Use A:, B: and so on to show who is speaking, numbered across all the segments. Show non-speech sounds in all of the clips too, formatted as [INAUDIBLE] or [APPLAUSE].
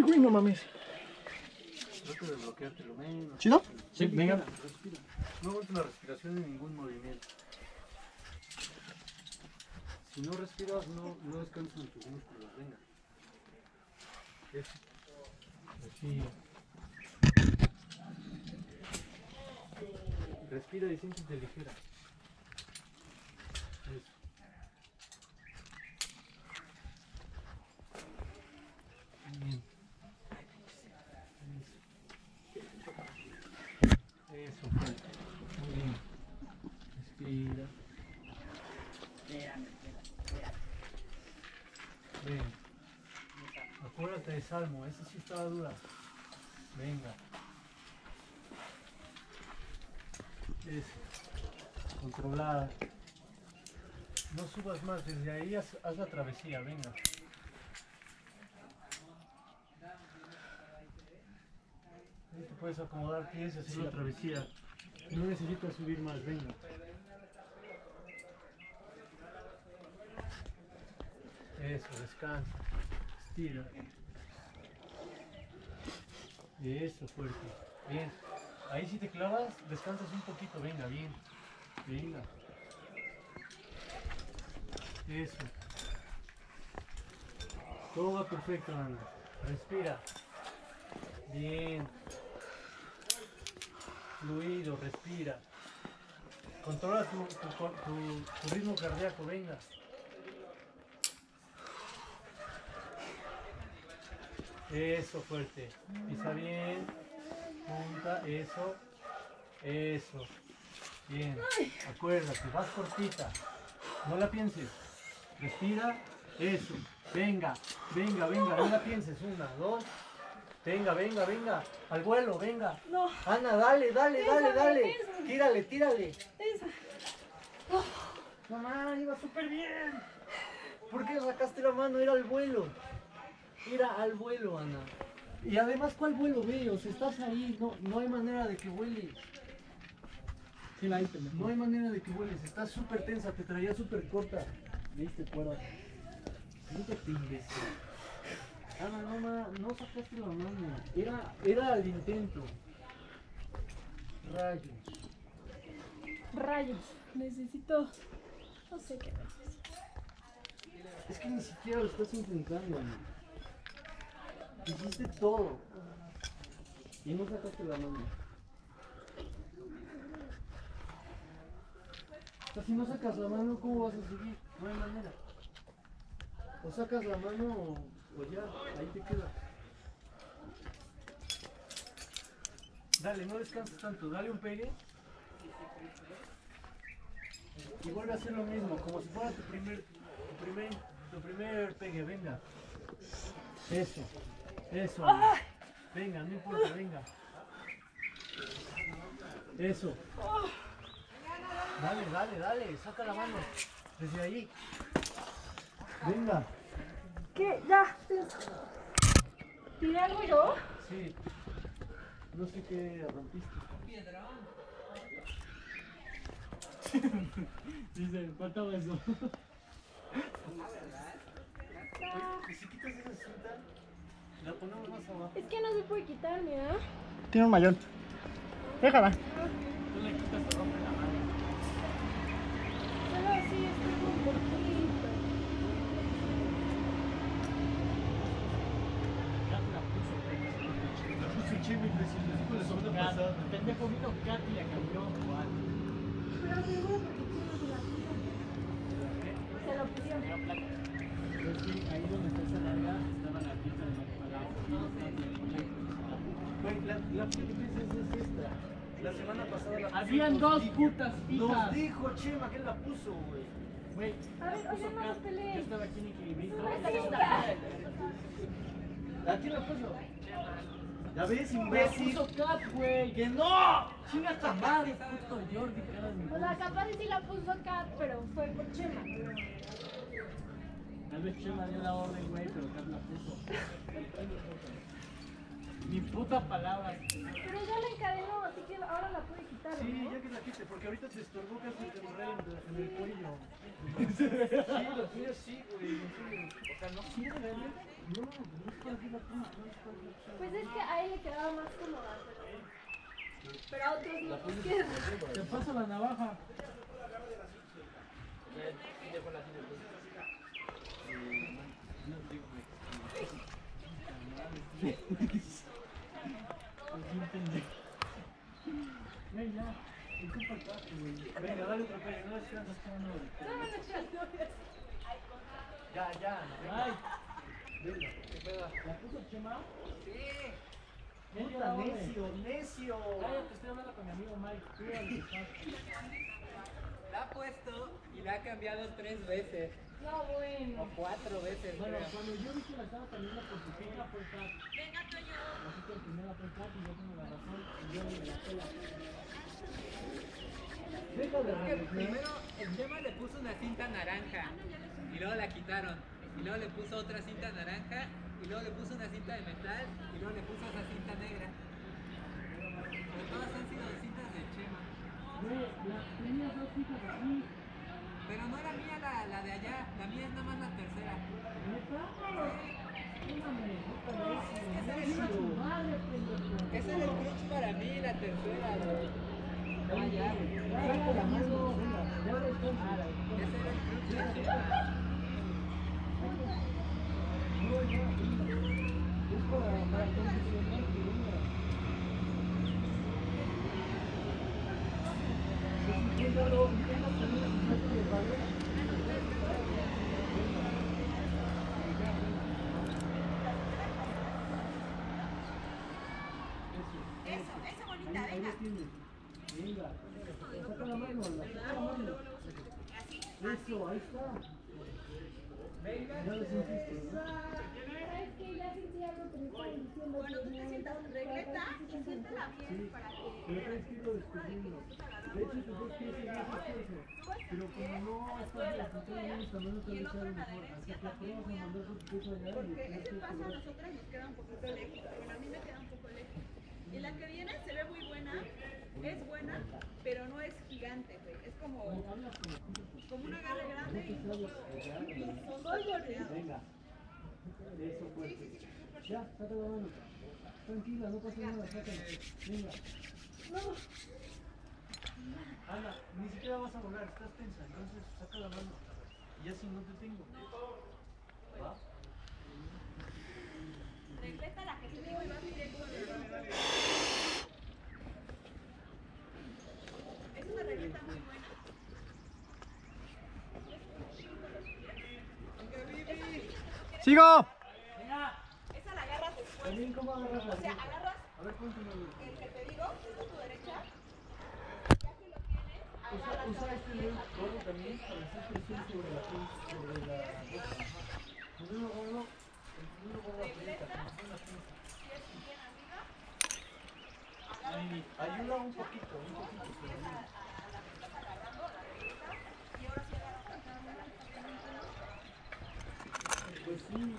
A: Ay, güey, no mames.
B: Trata de bloquearte lo menos.
A: ¿Chido?
B: Sí, venga. Respira. No aguantes la respiración en ningún movimiento. Si no respiras, no, no descansan tus músculos. Venga. Eso. Respira. Respira y siéntete ligera. Eso. Bien. Eso, fuerte. Muy bien. Respira. Ven. Acuérdate de Salmo, esa sí estaba dura. Venga. Eso. Controlada. No subas más, desde ahí haz, la travesía, venga. Ahí te puedes acomodar pies y la travesía. No necesitas subir más, venga. Eso, descansa. Estira. Eso, fuerte. Bien. Ahí si te clavas, descansas un poquito. Venga, bien. Venga. Eso. Todo va perfecto, Ana. Respira. Bien. Fluido, respira. Controla tu ritmo cardíaco, venga. Eso, fuerte. Pisa bien. Punta, eso. Eso. Bien. Acuérdate, vas cortita. No la pienses. Respira. Eso. Venga, venga, venga. No la pienses. Una, dos. Venga, venga, venga. Al vuelo, venga.
C: No,
B: Ana, dale, dale, dale, dale. Tírale, tírale.
C: esa.
B: Mamá, iba súper bien. ¿Por qué sacaste la mano? Era al vuelo. Era al vuelo, Ana. Y además, ¿cuál vuelo, ve? O sea, estás ahí. No, no hay manera de que vueles.
A: Sí, la hice,
B: No hay manera de que vueles. Estás súper tensa. Te traía súper corta. ¿Viste, cuerda? Siéntate, imbécil. Ana, no, ma, no sacaste la mano. Era, era al intento. Rayos.
C: Rayos. Necesito. No sé qué necesito.
B: Es que ni siquiera lo estás intentando, Ana. Hiciste todo. Y no sacaste la mano. O sea, si no sacas la mano, ¿cómo vas a seguir? No hay manera. O sacas la mano o, o ya, ahí te queda. Dale, no descanses tanto, dale un pegue. Y vuelve a hacer lo mismo, como si fuera tu primer, tu primer, tu primer pegue, venga. Eso, eso. amigo. Venga, no importa, venga. Eso. Dale, dale, dale, saca la mano. Desde ahí. Venga.
C: ¿Qué? Ya. ¿Tiré algo yo?
B: Sí. No sé qué rompiste. [LAUGHS]
A: Dice, faltaba eso.
B: ¿Y si quitas esa cinta? La ponemos más abajo.
C: Es que no se puede quitar, mira.
A: Tiene un mayón. Déjala.
B: Tú le quitas, te rompe la mano.
C: Solo así es como un poquito.
B: La puso Chemi, recién les dijo la semana pasada.
A: Pendejo vino Katy la cambió.
C: Pero seguro porque chino se la pusieron. Se lo pusieron.
A: Es que ahí donde está esa larga estaba la pieza de Mac
B: Güey, la, la pieza es esta. La semana pasada la puso.
A: Habían
B: nos
A: dos putas
B: Nos
A: fijas.
B: dijo Chema que él la puso, güey.
A: Güey,
C: A ver, oye, no nos
A: yo
C: peleen.
A: estaba aquí en equilibrito.
B: ¿A quién la puso? ¿Ya ves, imbécil?
A: puso Cat, güey.
B: ¡Que no!
A: Chinga tu madre, puto Jordi, mi
C: O sea, capaz sí la puso acá, pero fue por Chema.
A: Tal vez Chema dio la orden, güey, pero Cat la puso. [LAUGHS] Mi puta palabra.
C: Pero ya la encadenó, así que ahora la puede quitar,
B: Sí,
C: ¿no?
B: ya que la quite, porque ahorita te estorbó casi te borré en, en el cuello. Sí, lo tuyo sí, güey.
A: O sea, no sirve, güey.
C: Pues es que a él le quedaba más cómoda, pero, pero a otros no. [LAUGHS]
B: Te paso la navaja. [LAUGHS] Ven ya, un fantasma, güey. Venga, dale otro pelo, no descansas Ya, ya, ay. Venga, ¿qué? ¿La puso Chema?
D: Sí.
B: Puta, necio,
D: necio.
B: Cállate, estoy hablando con mi amigo Mike. Que está.
E: La ha puesto y la ha cambiado tres veces
C: No,
E: o
C: bueno.
E: cuatro veces.
B: Bueno,
E: creo.
B: cuando yo vi que la estaba cambiando por su fija fue.
C: Venga, Toño.
B: Así que el primero fue el tap y yo tengo la razón y yo me la pela. Deja de reflexionar.
E: primero el tema le puso una cinta naranja y luego la quitaron. Y luego le puso otra cinta naranja y luego le puso una cinta de metal y luego le puso esa cinta negra. Pero todas han sido cintas de Chema. Pero no era mía la, la de allá, la mía es nada más la tercera. Sí. Ese es el- crunch para mí, la tercera, güey. Ese era el crunch de Chema.
B: No, ya, venga. Es para, para condicionar que venga. Inténtalo, intenta poner el saco de balón. Eso, eso bonita, ahí, venga. Venga, saca la mano, saca la mano. Eso, ahí está. Ya lo
C: Cuando tú te sientas regleta, siéntala bien para que...
B: De. Pero como no también no y
A: Porque ese paso a nosotras nos queda un poquito lejos. A mí me queda un poco. Y la que viene se ve muy buena, es buena, pero no es gigante, güey. Es como,
B: como tú.
A: como un agarre grande y. Y dos golpeados.
B: Venga. Ya, saca la mano. Tranquila, no pasa nada, sácala. Venga. Ana, ni siquiera vas a volar, estás tensa, entonces saca la mano. Y así no te tengo. ¿Va?
A: Regleta la que te digo y vas directo. Es una regleta muy buena.
D: ¡Sigo!
B: También, ¿cómo agarras
A: O sea, agarras
B: A ver, cuéntame.
A: el que te digo, es tu derecha. Ya que lo tienes,
B: Usa,
A: agarras
B: usa este dedo gordo también para hacer presión sobre la piel, sobre la boca. El dedo gordo, el dedo gordo aprieta, como son las pinzas. Ahí, ayuda un poquito, un poquito. pero ayuda. Pues sí.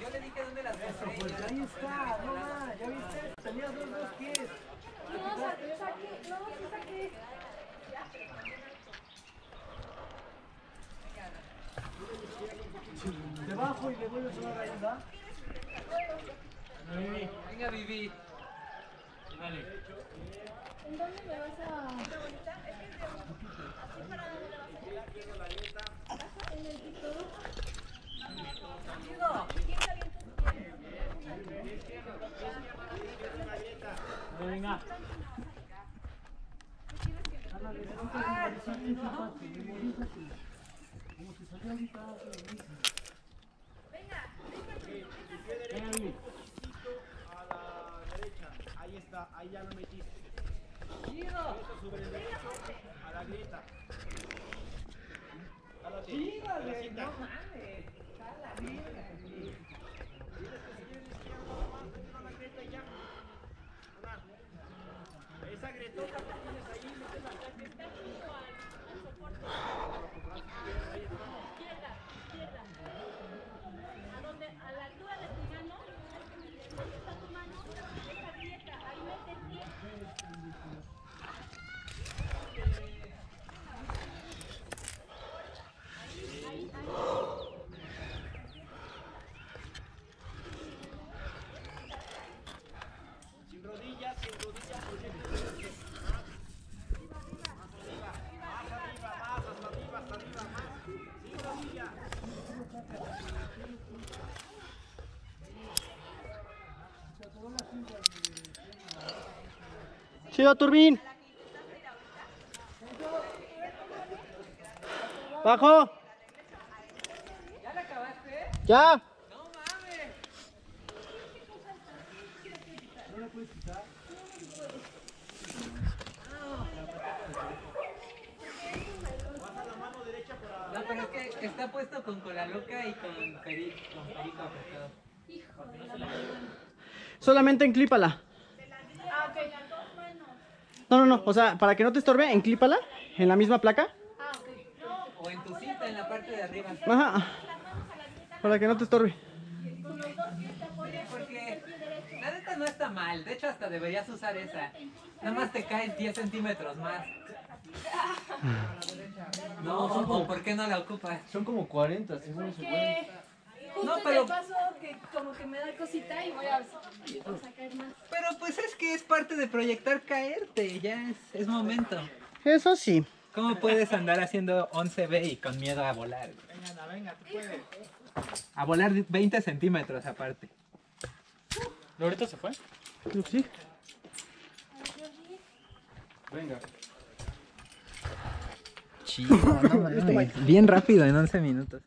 E: Yo le dije dónde las compré.
B: Pues ahí está, no más, ya viste, tenías dos, dos pies.
C: No, saqué, saqué, no, sí saqué.
B: Debajo y le vuelves a dar ahí, ¿verdad?
E: Venga, Vivi.
C: ¿En dónde me vas a...?
B: Ese paso, memorízate. Como te salió ahorita, lo mismo. Venga, Vivi.
F: a la derecha. Ahí está, ahí ya lo metiste. A la grieta. Nomás, mételo a la. Esa que tienes ahí, está.
D: Chido, Turbín. Bajo.
E: ¿Ya la acabaste?
D: Ya.
E: No mames. No, pero es que está puesto con cola loca y con perico, con perico apretado.
D: Solamente enclípala.
C: Ah.
D: No, no, no. O sea, para que no te estorbe, enclípala en la misma placa.
C: Ah, ok.
E: O en tu cinta, en la parte de arriba.
D: Ajá. Para que no te estorbe.
E: Porque la neta no está mal. De hecho, hasta deberías usar esa. Nada más te caen 10 centímetros más. No, o ¿por qué no la ocupas?
B: Son como 40, según se puede.
C: Que justo
E: No,
C: no,
E: pero-
C: paso que como que me da cosita y voy a, a sacar más.
E: Pero pues es que es parte de proyectar caerte. Ya es, es momento.
D: Eso sí.
E: ¿Cómo puedes andar haciendo 11B y con miedo a volar?
G: Venga, venga, tú puedes.
E: A volar 20 centímetros aparte.
B: ¿Loreta se fue?
D: Creo que sí.
B: Venga.
E: Chido, no mames. Bien rápido en 11 minutos.